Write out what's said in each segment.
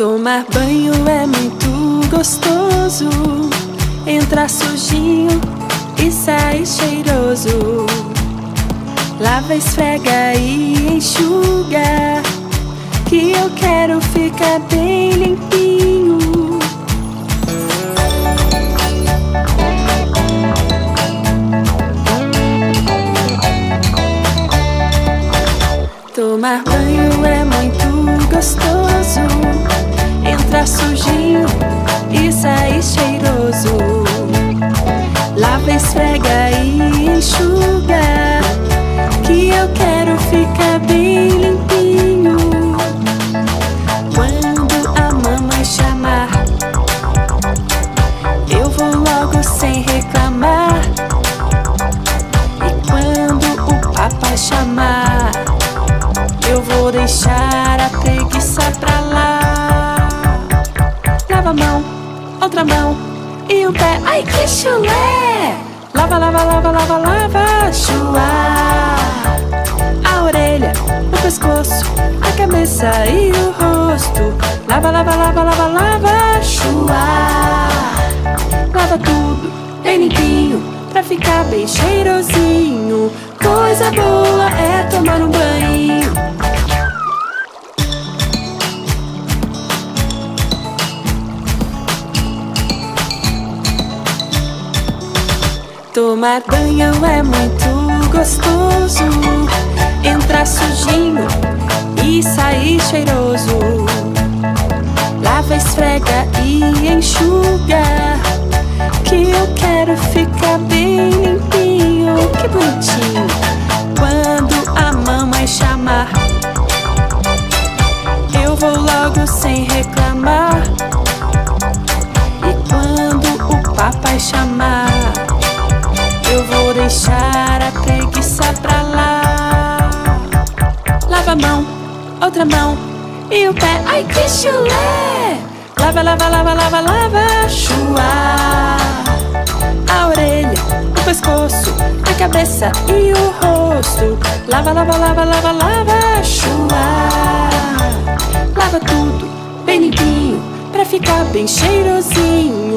Tomar banho é muito gostoso. Entrar sujinho e sair cheiroso. Lava, esfrega e enxuga. Que eu quero ficar bem limpinho. Tomar banho é muito gostoso. Entrar sujinho e sair cheiroso. Lava, esfrega e enxuga. Que eu quero ficar bem limpinho. Quando a mamãe chamar, eu vou logo sem reclamar. E quando o papai chamar, eu vou deixar outra mão e o pé. Ai que chulé! Lava, lava, lava, lava, lava, chua. A orelha, o pescoço, a cabeça e o rosto. Lava, lava, lava, lava, lava, chua. Lava tudo bem limpinho pra ficar bem cheirosinho. Tomar banho é muito gostoso. Entrar sujinho e sair cheiroso. Lava, esfrega e enxuga. Que eu quero ficar bem limpinho. Que bonitinho. Quando a mamãe chamar, eu vou logo sem reclamar. E quando o papai chamar, outra mão e o pé. Ai que chulé! Lava, lava, lava, lava, lava, chua. A orelha, o pescoço, a cabeça e o rosto. Lava, lava, lava, lava, lava, chua. Lava tudo bem limpinho pra ficar bem cheirosinho.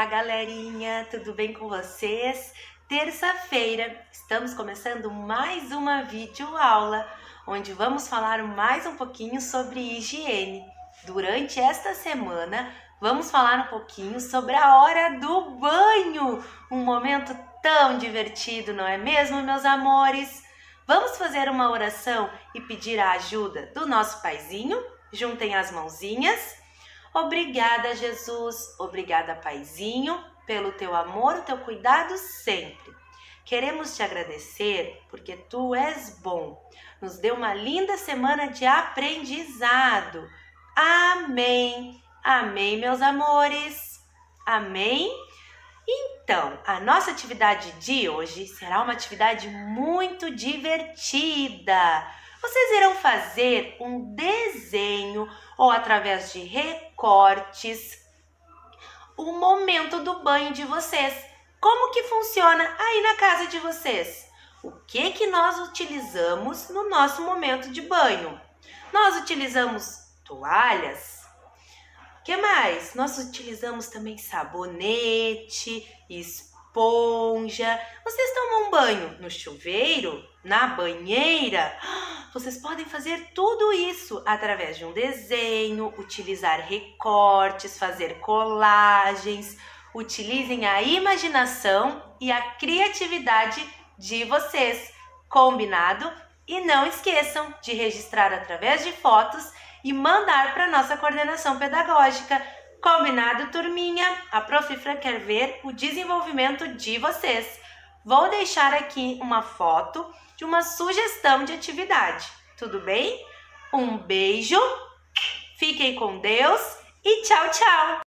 Olá, galerinha, tudo bem com vocês? Terça-feira estamos começando mais uma videoaula onde vamos falar mais um pouquinho sobre higiene. Durante esta semana, vamos falar um pouquinho sobre a hora do banho, um momento tão divertido, não é mesmo, meus amores? Vamos fazer uma oração e pedir a ajuda do nosso paizinho? Juntem as mãozinhas. Obrigada, Jesus. Obrigada, paizinho, pelo teu amor, o teu cuidado sempre. Queremos te agradecer porque tu és bom. Nos deu uma linda semana de aprendizado. Amém. Amém, meus amores. Amém. Então, a nossa atividade de hoje será uma atividade muito divertida. Vocês irão fazer um desenho ou através de recortes o momento do banho de vocês. Como que funciona aí na casa de vocês? O que que nós utilizamos no nosso momento de banho? Nós utilizamos toalhas, que mais? Nós utilizamos também sabonete, esponja. Vocês tomam banho no chuveiro, na banheira? Vocês podem fazer tudo isso através de um desenho, utilizar recortes, fazer colagens. Utilizem a imaginação e a criatividade de vocês. Combinado? E não esqueçam de registrar através de fotos e mandar para nossa coordenação pedagógica. Combinado, turminha? A Prof. Fran quer ver o desenvolvimento de vocês. Vou deixar aqui uma foto de uma sugestão de atividade. Tudo bem? Um beijo, fiquem com Deus e tchau, tchau!